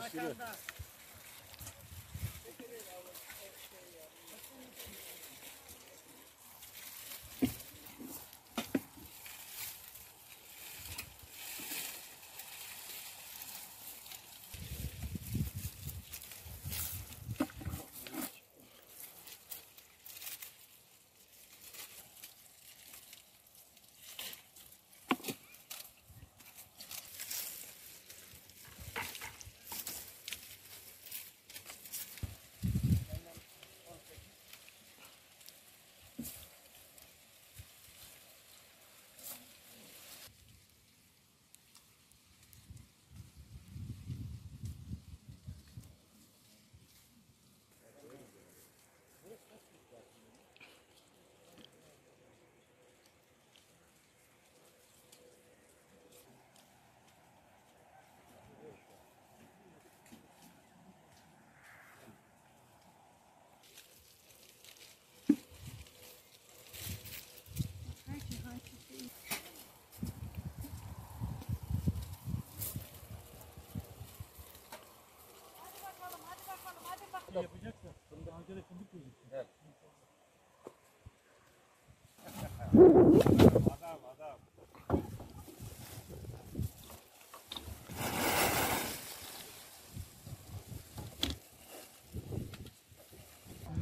啊，这样。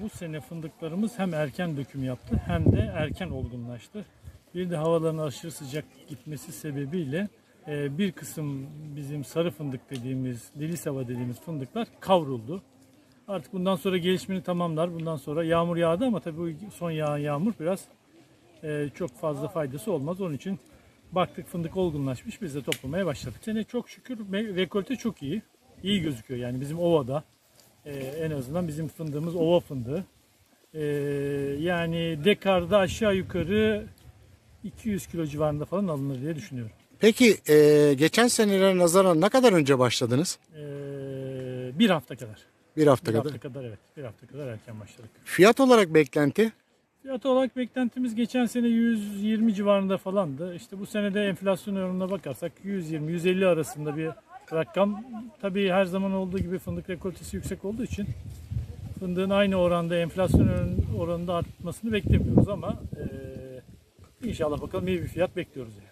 Bu sene fındıklarımız hem erken döküm yaptı hem de erken olgunlaştı. Bir de havaların aşırı sıcak gitmesi sebebiyle e, bir kısım bizim sarı fındık dediğimiz, hava dediğimiz fındıklar kavruldu. Artık bundan sonra gelişimini tamamlar. Bundan sonra yağmur yağdı ama tabii bu son yağan yağmur biraz e, çok fazla faydası olmaz. Onun için baktık fındık olgunlaşmış biz de toplamaya başladık. Sene çok şükür rekolte çok iyi. İyi gözüküyor yani bizim ovada. e, en azından bizim fındığımız ova fındığı. E, yani dekarda aşağı yukarı 200 kilo civarında falan alınır diye düşünüyorum. Peki e, geçen senelere nazaran ne kadar önce başladınız? E, bir hafta kadar. Bir hafta Bir kadar. hafta kadar evet. Bir hafta kadar erken başladık. Fiyat olarak beklenti? Fiyat olarak beklentimiz geçen sene 120 civarında falandı. İşte bu sene de enflasyon oranına bakarsak 120-150 arasında bir rakam. Tabii her zaman olduğu gibi fındık rekoltesi yüksek olduğu için fındığın aynı oranda enflasyon oran- oranında artmasını beklemiyoruz ama eee inşallah bakalım iyi bir fiyat bekliyoruz. Yani.